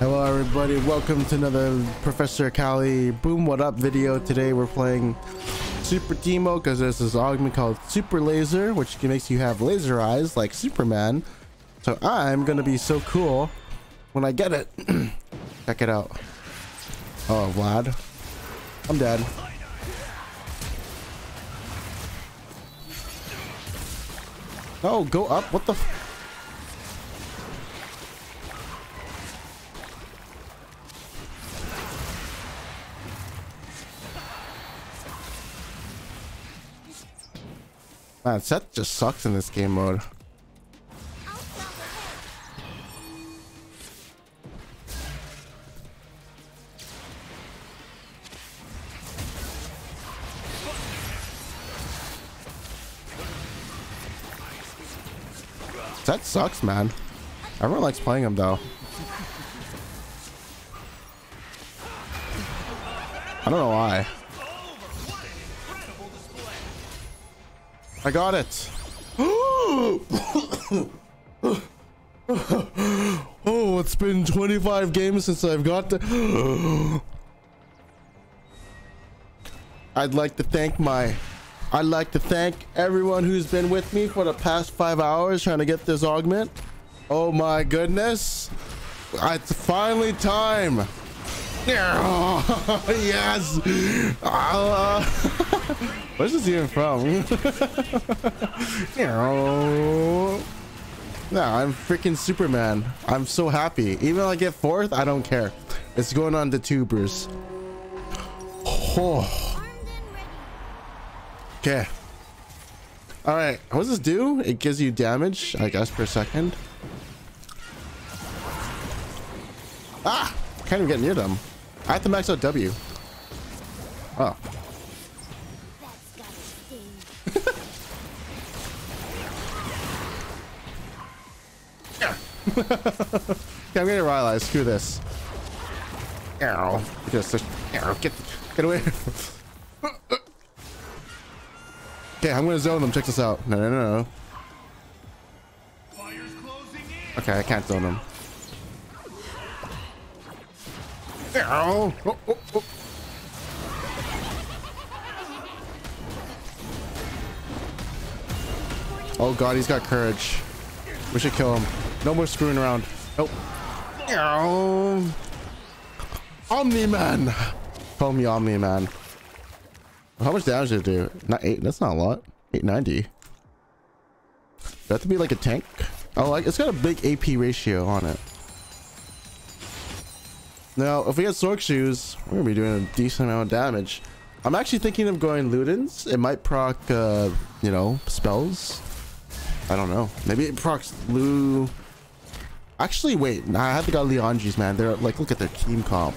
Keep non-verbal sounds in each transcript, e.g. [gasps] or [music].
Hello everybody, welcome to another Professor Kali Boom What Up video. Today we're playing Super Teemo because there's this augment called Super Laser, which makes you have laser eyes like Superman. So I'm gonna be so cool when I get it. [clears throat] Check it out. Oh, Vlad. I'm dead. Oh, go up. What the Man, Sett just sucks in this game mode. That sucks, man. Everyone likes playing him, though. I don't know why. I got it. [gasps] oh, it's been 25 games since I've got the... [gasps] I'd like to thank my... I'd like to thank everyone who's been with me for the past five hours trying to get this augment. Oh my goodness. It's finally time. [laughs] yes. Uh, [laughs] where's this even from? [laughs] no, I'm freaking Superman. I'm so happy. Even if I get fourth, I don't care. It's going on the tubers. Oh. Okay. All right. What does this do? It gives you damage, I guess, per second. Ah! Can't even get near them. I have to max out W. Oh. yeah. [laughs] okay, I'm gonna realize. Screw this. Arrow. Just, arrow. Get, get away. [laughs] okay, I'm gonna zone them. Check this out. No, no, no, no. Okay, I can't zone them. Oh, oh, oh, oh. oh god, he's got courage. We should kill him. No more screwing around. Nope. Oh. Omni-Man. Call me Omni-Man. How much damage did it do? Not eight. That's not a lot. 890. Does that to be like a tank? Oh, like it's got a big AP ratio on it. Now, if we get Sorc Shoes, we're gonna be doing a decent amount of damage. I'm actually thinking of going Ludens. It might proc, uh, you know, spells. I don't know. Maybe it procs Lu. Actually, wait. Nah, I have to go Liandry's, man. They're like, look at their team comp.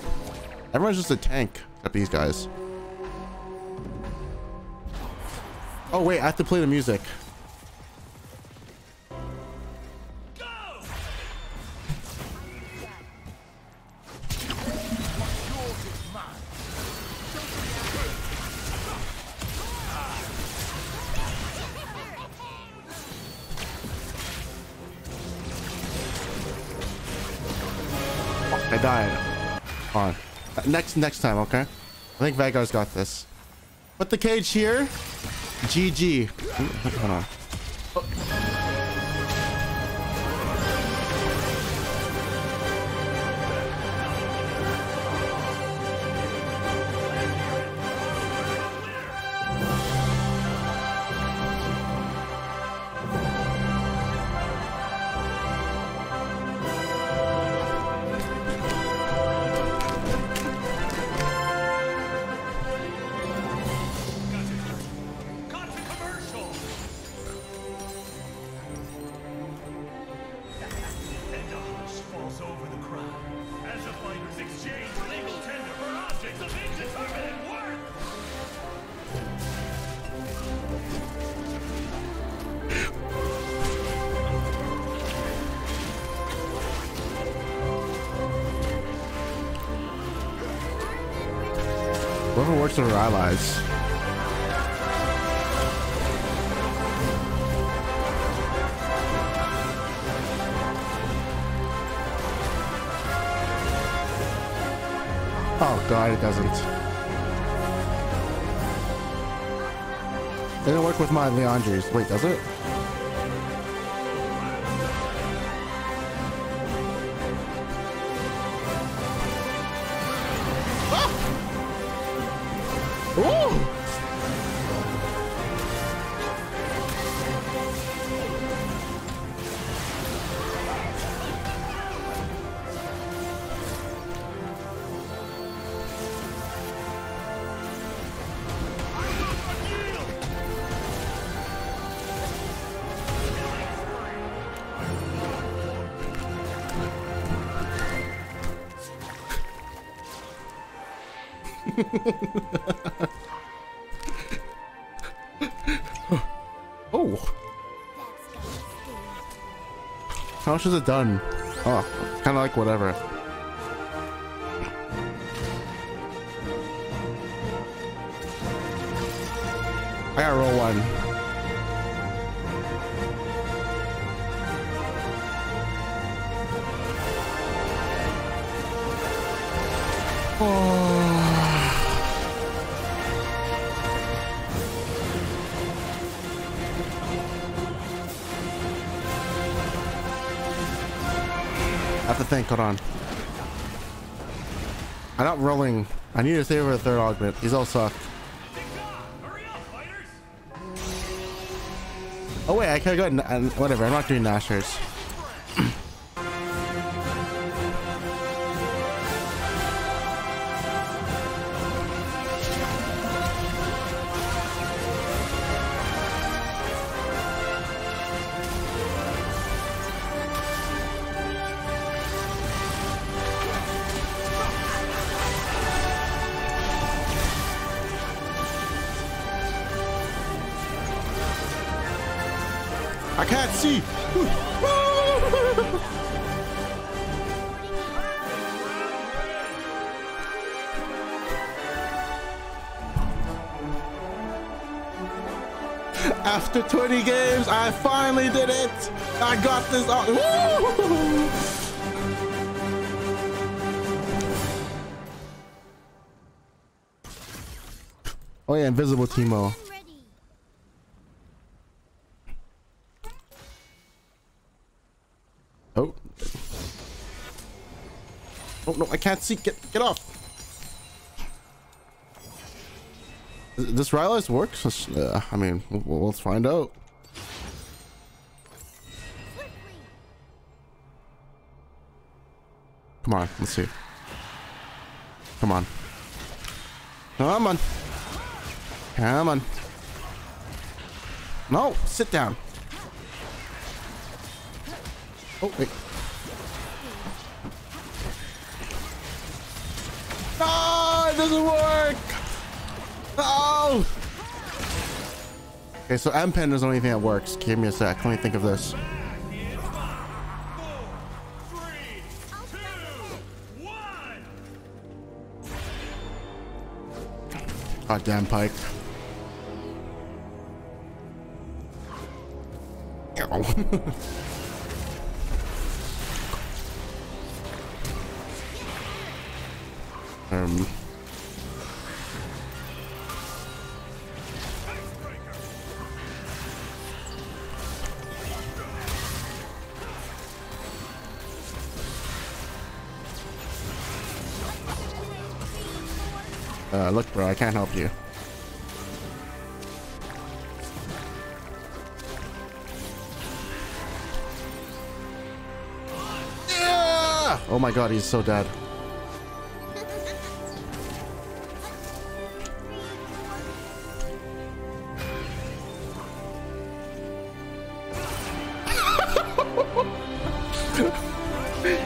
Everyone's just a tank, except these guys. Oh wait, I have to play the music. I died. On. Next next time, okay? I think Veigar's got this. Put the cage here. GG. Hold on. Whoever works with our allies. Oh god, it doesn't. It doesn't work with my Liandry's. Wait, does it? Ooh! [laughs] oh. How much is it done? Oh, kind of like whatever. I gotta roll one. Think. Hold on. I'm not rolling. I need to save for the third augment. These all suck. Oh wait, I could have gotten uh, whatever. I'm not doing Nashor's. After 20 games, I finally did it. I got this. Oh yeah, invisible Teemo. Oh no, I can't see. Get get off. This Rylai's works? Uh, I mean, we'll, let's find out. Come on, let's see. Come on. Come on. Come on. No, sit down. Oh, wait. No, it doesn't work. Oh! Okay, so M pen is the only thing that works. Give me a sec. Let me think of this. God damn Pyke. um [laughs] Uh, look, bro, I can't help you. Yeah! Oh my god, he's so dead. [laughs]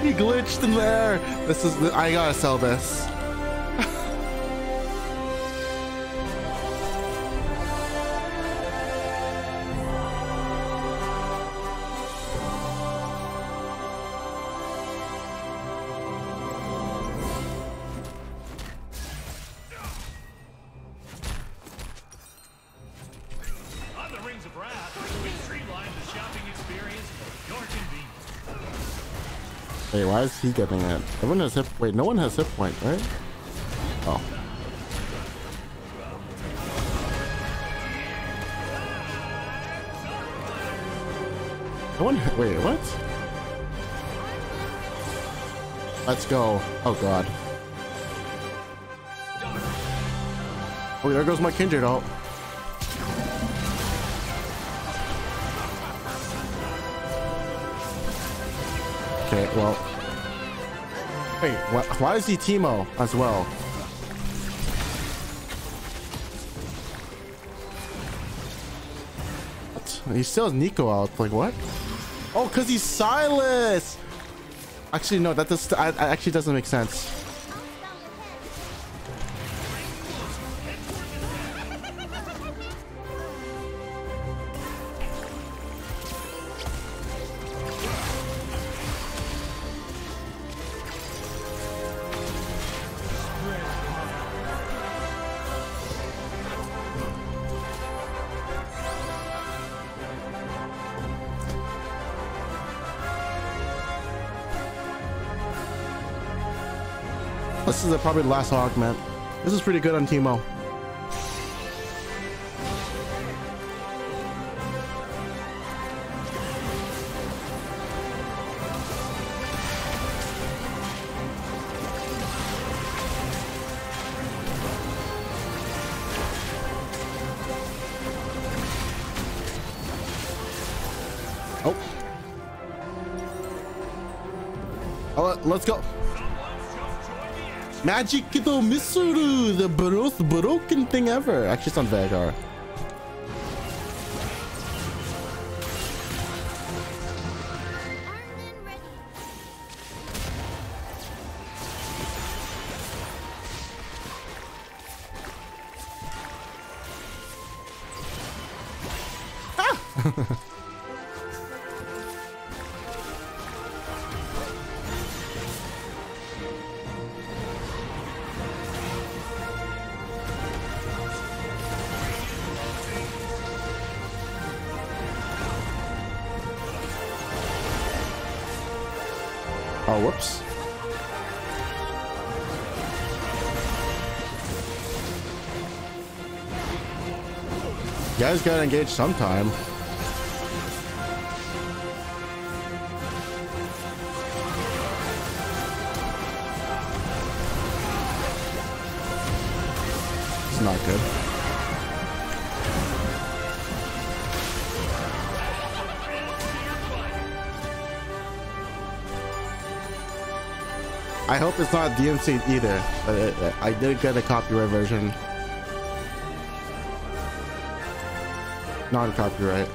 he glitched in there. This is, I gotta sell this. Wait, why is he getting it? Everyone has hit. Wait, no one has hit point, right? Oh. I wonder, wait, what? Let's go. Oh god. Oh, there goes my kindred ult. Okay, well. Wait, wh why is he Teemo as well? What? He still has Neeko out. Like, what? Oh, because he's Sylas! Actually, no, that does, I, I actually doesn't make sense. This is probably the last augment. This is pretty good on Teemo. Oh. Oh, let's go. Magic the Misuru, the most broken thing ever. Actually, it's on Veigar. Oh, whoops. Guys gotta engage sometime. It's not good. I hope it's not DMC either. But I did get a copyright version. Non-copyright.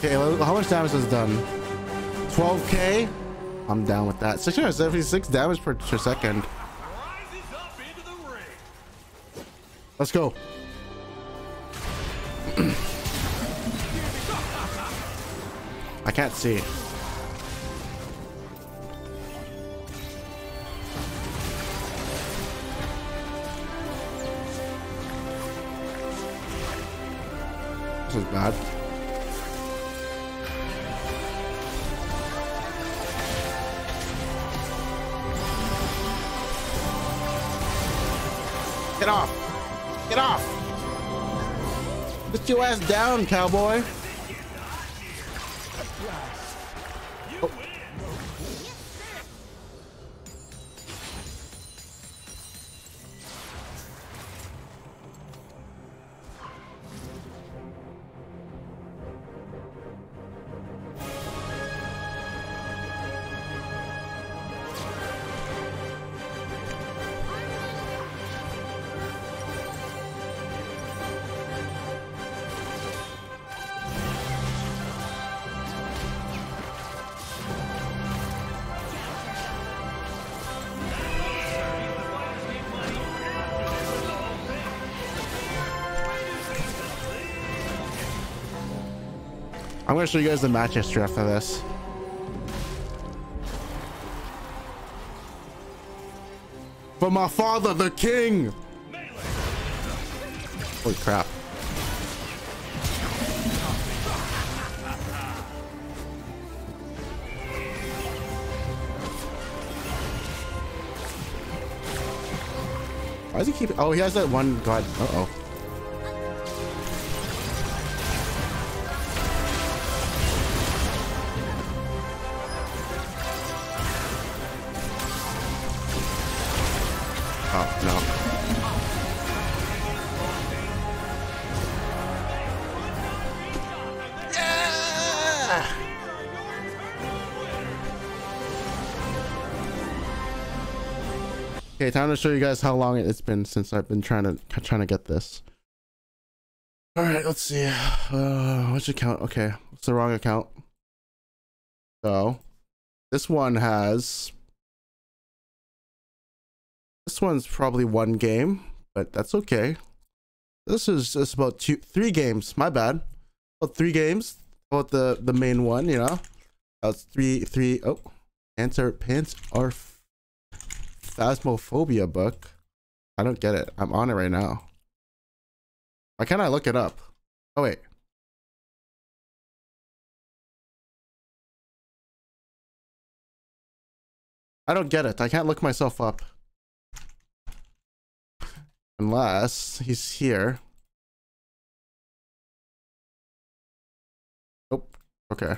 Okay, how much damage is done? 12k? I'm down with that. 676 damage per, per second. Let's go. [clears throat] I can't see. This is bad. Get off. Get off. Put your ass down, cowboy. I'm gonna show you guys the match history after this. For my father, the king! Holy crap. Why does he keep... Oh, he has that one god. Uh-oh. Okay, time to show you guys how long it's been since I've been trying to trying to get this. All right, let's see. Uh, which account? Okay, it's the wrong account. So, this one has. This one's probably one game, but that's okay. This is just about two, three games. My bad. About three games. About the the main one, you know. That's three three. Oh, pants are pants are phasmophobia book. I don't get it. I'm on it right now. Why can't I look it up? Oh wait. I don't get it. I can't look myself up. Unless he's here. Oh, okay.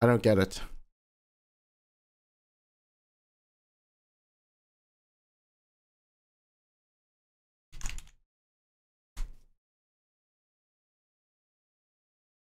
I don't get it.